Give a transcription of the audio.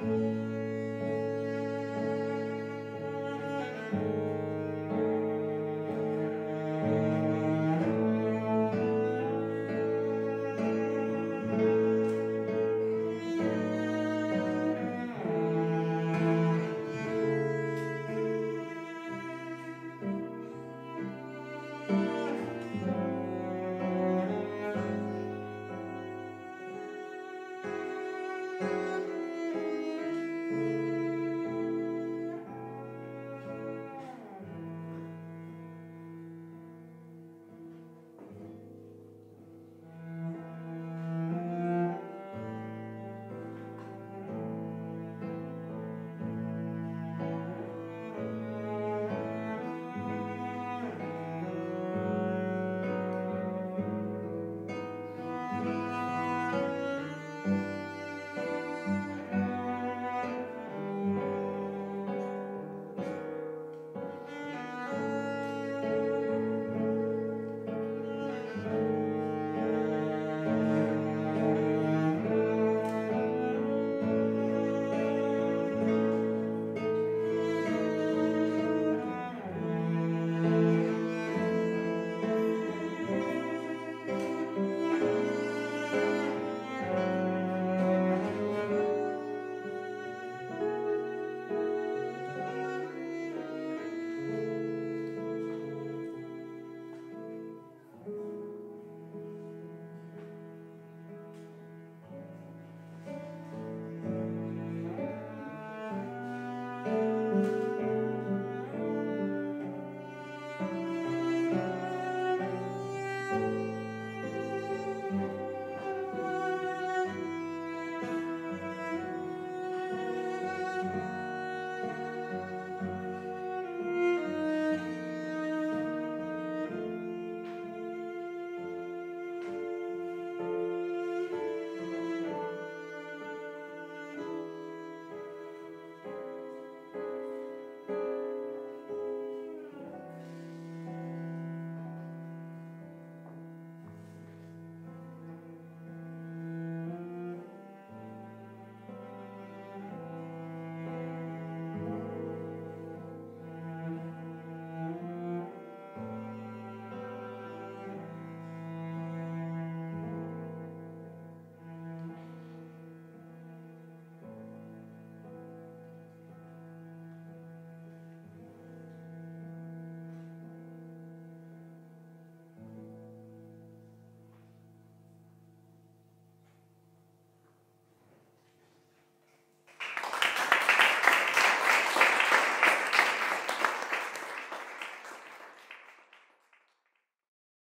Música